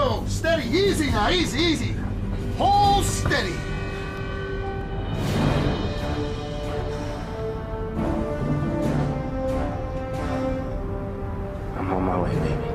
go. Steady. Easy now. Easy, easy. Hold steady. I'm on my way, baby.